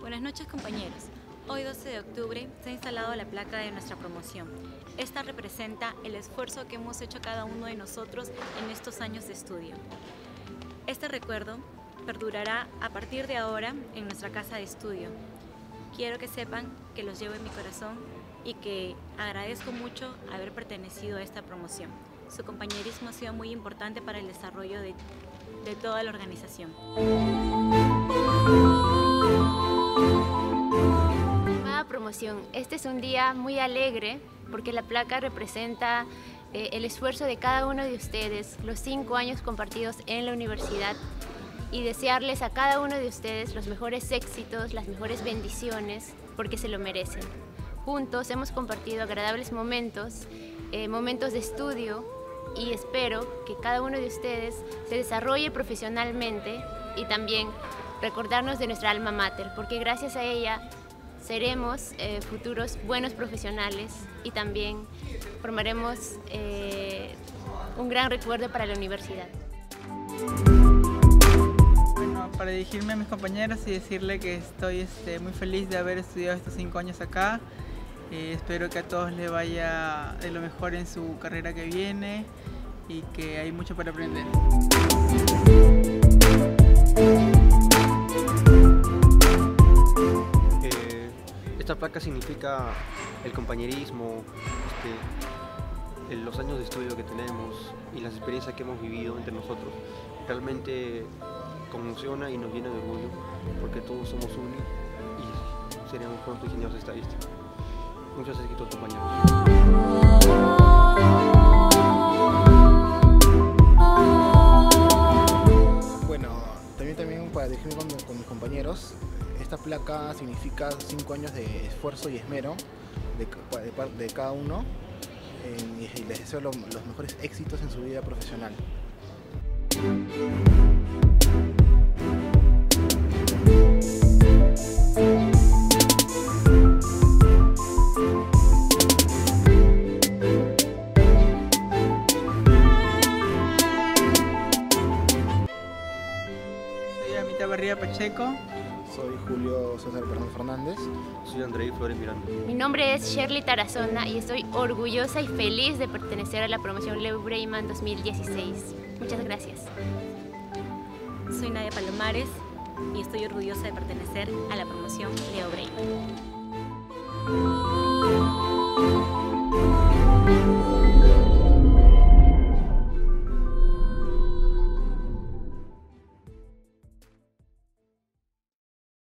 Buenas noches compañeros. Hoy 12 de octubre se ha instalado la placa de nuestra promoción. Esta representa el esfuerzo que hemos hecho cada uno de nosotros en estos años de estudio. Este recuerdo perdurará a partir de ahora en nuestra casa de estudio. Quiero que sepan que los llevo en mi corazón y que agradezco mucho haber pertenecido a esta promoción. Su compañerismo ha sido muy importante para el desarrollo de, toda la organización. Promoción, este es un día muy alegre porque la placa representa eh, el esfuerzo de cada uno de ustedes, los cinco años compartidos en la universidad y desearles a cada uno de ustedes los mejores éxitos, las mejores bendiciones, porque se lo merecen. Juntos hemos compartido agradables momentos, eh, momentos de estudio y espero que cada uno de ustedes se desarrolle profesionalmente y también recordarnos de nuestra alma mater, porque gracias a ella seremos eh, futuros buenos profesionales y también formaremos eh, un gran recuerdo para la universidad. Bueno, para dirigirme a mis compañeros y decirle que estoy este, muy feliz de haber estudiado estos cinco años acá. Eh, espero que a todos les vaya de lo mejor en su carrera que viene y que hay mucho para aprender. Eh, esta placa significa el compañerismo, este, los años de estudio que tenemos y las experiencias que hemos vivido entre nosotros. Realmente conmociona y nos llena de orgullo porque todos somos uno y seremos pronto ingenieros estadísticos. Muchos éxitos compañeros. Bueno, también, también para dirigirme con, mis compañeros, esta placa significa cinco años de esfuerzo y esmero de, cada uno eh, y les deseo lo- los mejores éxitos en su vida profesional. Barría Pacheco. Soy Julio César Perdón Fernández. Soy Andrei Flores Miranda. Mi nombre es Shirley Tarazona y estoy orgullosa y feliz de pertenecer a la promoción Leo Breyman 2016. Muchas gracias. Soy Nadia Palomares y estoy orgullosa de pertenecer a la promoción Leo Brey.